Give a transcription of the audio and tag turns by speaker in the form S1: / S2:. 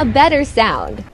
S1: a better sound.